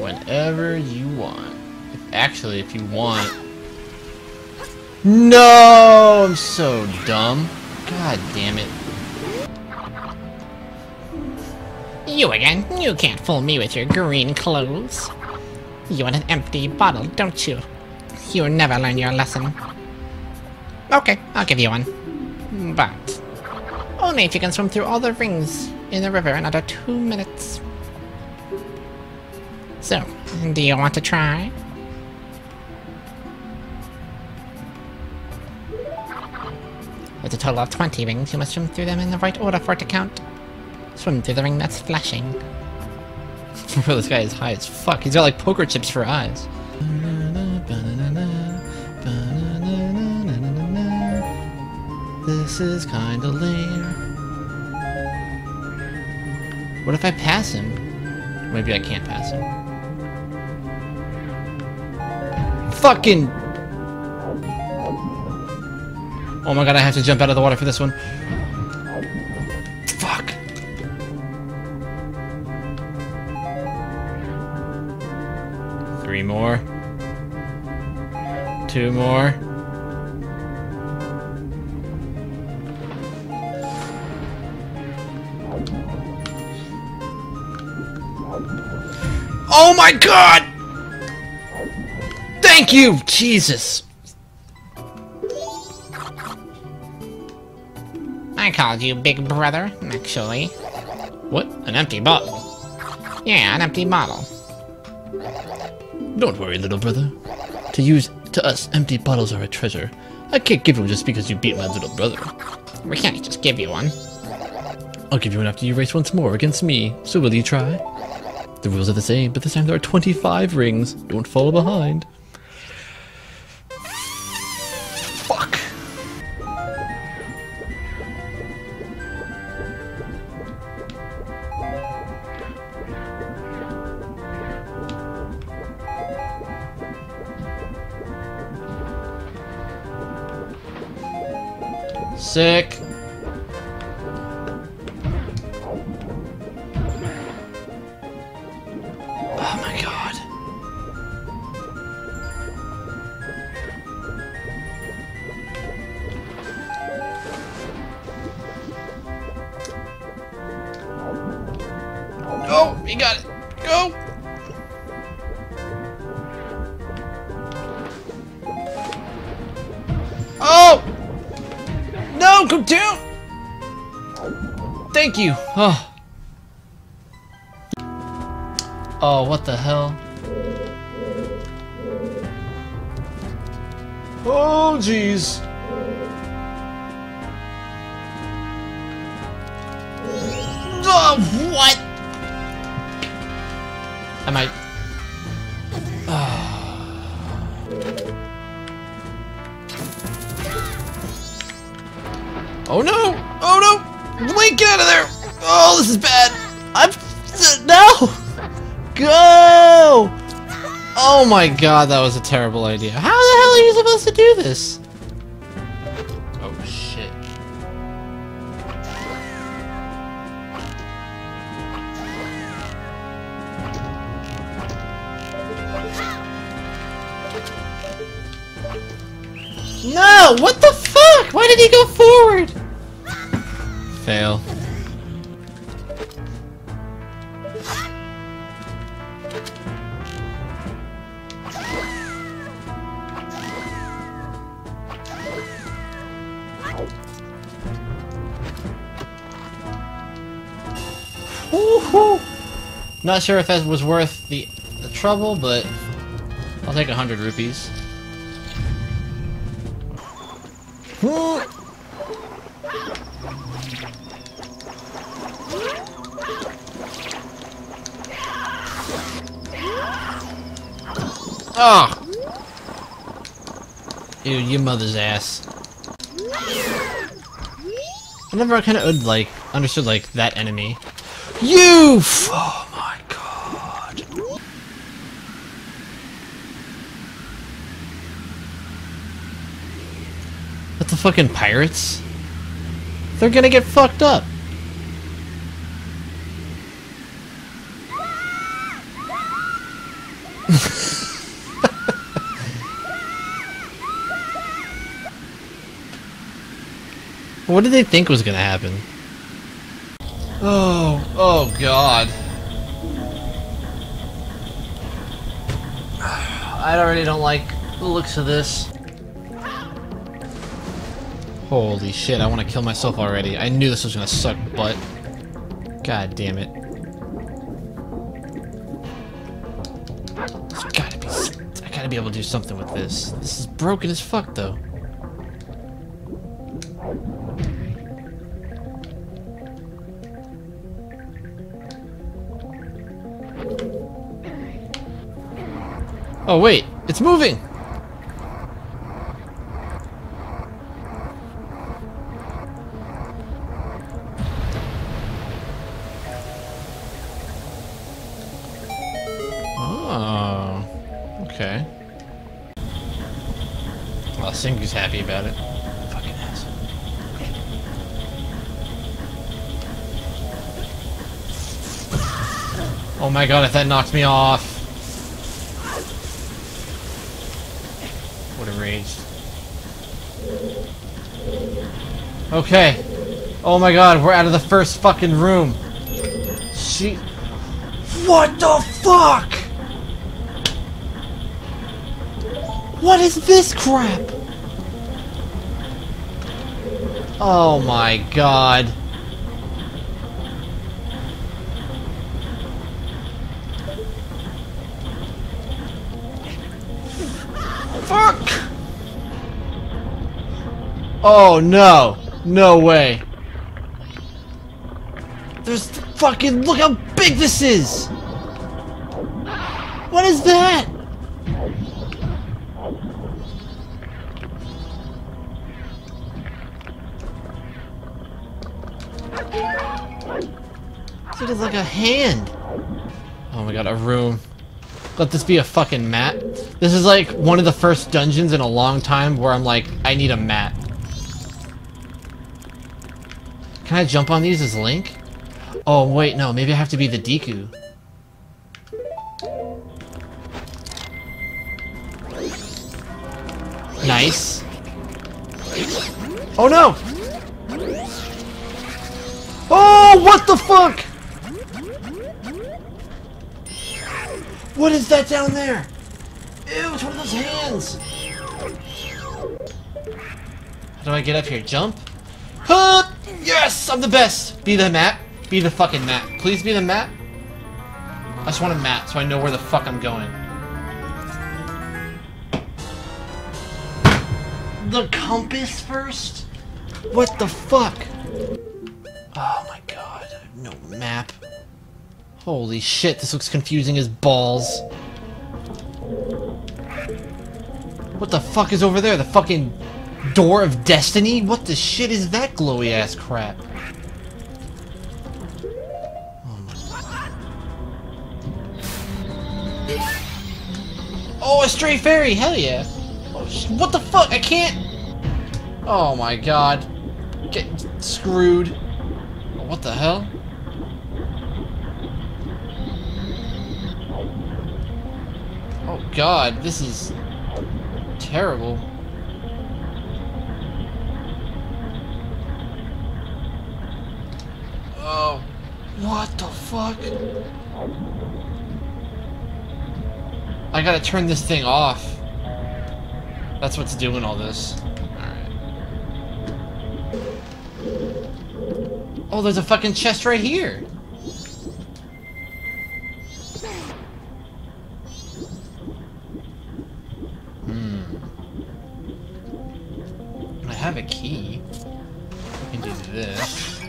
Whenever you want. If, actually, if you want... No! I'm so dumb. God damn it. You again? You can't fool me with your green clothes. You want an empty bottle, don't you? You never learn your lesson. Okay, I'll give you one. But only if you can swim through all the rings in the river in under two minutes. So, do you want to try? With a total of 20 rings, you must swim through them in the right order for it to count. Swim through the ring that's flashing. Bro, this guy is high as fuck. He's got like poker chips for eyes. This is kinda lame. What if I pass him? Maybe I can't pass him. Fucking! Oh my god, I have to jump out of the water for this one. Fuck! Three more. Two more. Oh my god! Thank you! Jesus! I called you Big Brother, actually. What? An empty bottle? Yeah, an empty bottle. Don't worry, little brother. To use to us, empty bottles are a treasure. I can't give them just because you beat my little brother. We can't just give you one. I'll give you one after you race once more against me, so will you try? The rules are the same, but this time there are 25 rings. Don't fall behind. Sick. Thank you. Oh. Oh, what the hell? Oh, jeez. Oh, what? I... Ah. Oh no! Oh no! Get out of there! Oh, this is bad! I'm... No! Go! Oh my god, that was a terrible idea. How the hell are you supposed to do this? Oh shit. No! What the fuck? Why did he go forward? Fail. Not sure if that was worth the, the trouble, but I'll take a hundred rupees. Ah! Woo! Oh! Dude, you mother's ass. I never kind of like understood like that enemy. You! Oh my god. What the fucking pirates? They're gonna get fucked up. what did they think was gonna happen? Oh, oh god. I already don't like the looks of this. Holy shit, I want to kill myself already. I knew this was gonna suck butt. God damn it. Gotta be... I gotta be able to do something with this. This is broken as fuck, though. Oh wait, it's moving! Well, Singu's happy about it. Fucking ass. Oh my god, if that knocked me off. What a rage. Okay. Oh my god, we're out of the first fucking room. She... What the fuck? What is this crap? Oh my god. Fuck! Oh no. No way. There's fucking look how big this is! What is that? Dude, it's like a hand. Oh my god, a room. Let this be a fucking mat. This is like one of the first dungeons in a long time where I'm like, I need a mat. Can I jump on these as Link? Oh, wait, no. Maybe I have to be the Deku. Nice. Oh, no! Oh, what the fuck? What is that down there? Ew, it's one of those hands. How do I get up here? Jump? Huh! Yes! I'm the best! Be the map. Be the fucking map. Please be the map. I just want a map so I know where the fuck I'm going. The compass first? What the fuck? Oh my god. No map. Holy shit, this looks confusing as balls. What the fuck is over there? The fucking door of destiny? What the shit is that glowy ass crap? Oh, my... oh a stray fairy! Hell yeah! Oh, what the fuck? I can't... Oh my god. Get screwed. What the hell? God, this is terrible. Oh, what the fuck? I gotta turn this thing off. That's what's doing all this. Oh, there's a fucking chest right here! Hmm. I have a key. I can do this.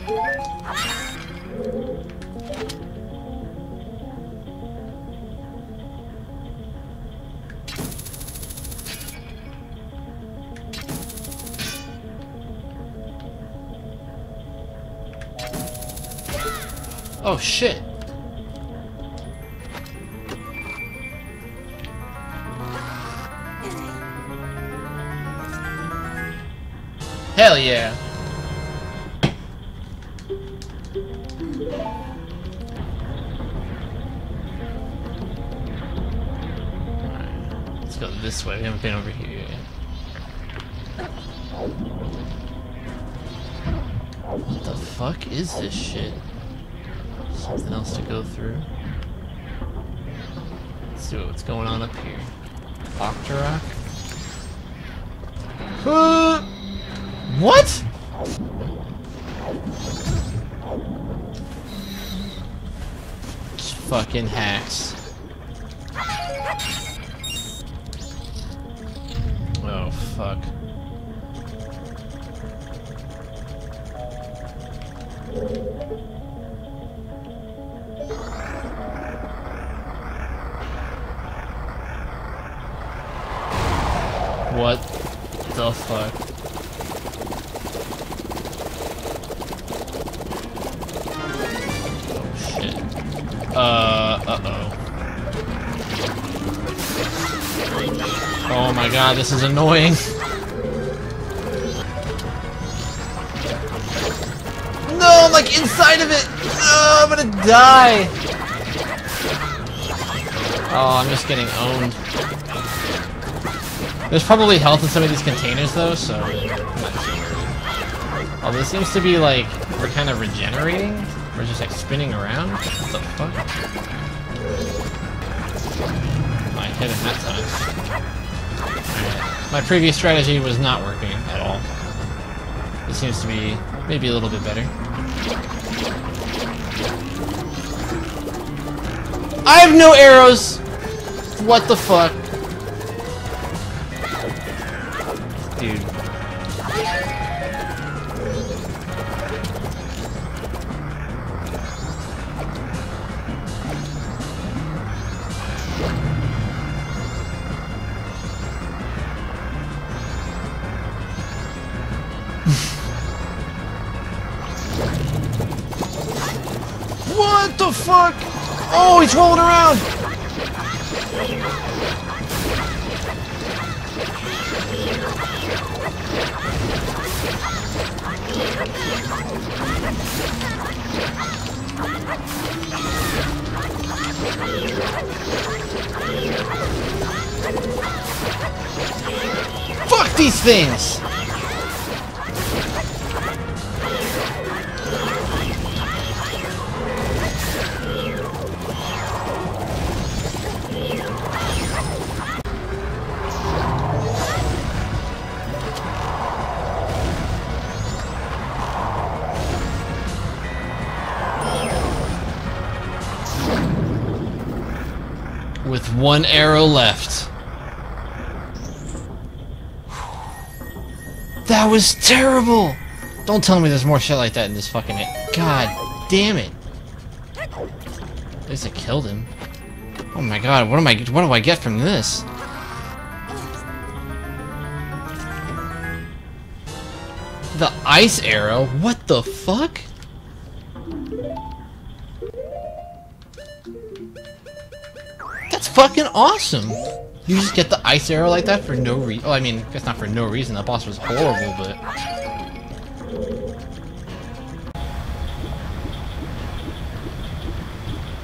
Oh shit. Hell yeah. Let's go this way. We haven't been over here yet. What the fuck is this shit? Something else to go through. Let's see what's going on up here. Octorok? What? Fucking hacks. Oh, fuck. What the fuck? Uh, uh-oh. Oh my god, this is annoying. No, I'm like inside of it! No, I'm gonna die! Oh, I'm just getting owned. There's probably health in some of these containers though, so. Oh, this seems to be like, we're kind of regenerating? We're just like spinning around? What the fuck? I hit him that time. My previous strategy was not working at all. It seems to be maybe a little bit better. I have no arrows! What the fuck? Dude. He's rolling around! Fuck these things! One arrow left. That was terrible! Don't tell me there's more shit like that in this fucking... God damn it. At least I killed him. Oh my god, what am I... What do I get from this? The ice arrow? What the fuck? Fucking awesome! You just get the ice arrow like that for no reason. Oh, I mean, it's not for no reason. The boss was horrible, but...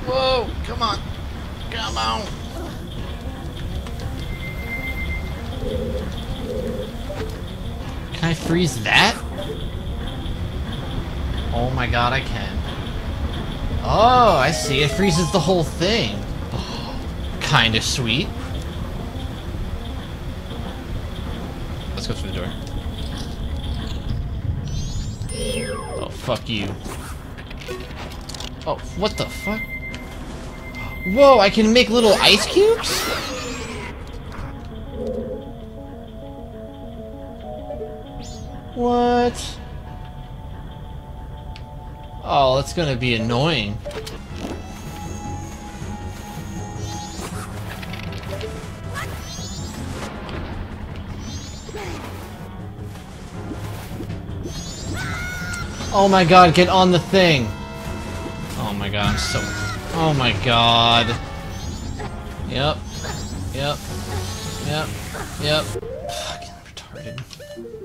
Whoa! Come on! Come on! Can I freeze that? Oh my god, I can. Oh, I see. It freezes the whole thing. Kinda sweet. Let's go through the door. Oh, fuck you. Oh, what the fuck? Whoa, I can make little ice cubes? What? Oh, that's gonna be annoying. Oh my god, get on the thing! Oh my god, I'm so... Oh my god. Yep. Yep. Yep. Yep. Fucking retarded.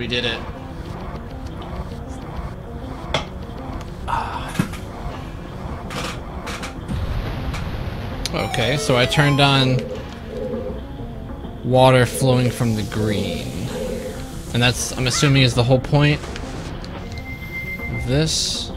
We did it. Okay, so I turned on water flowing from the green. And that's, I'm assuming, is the whole point of this.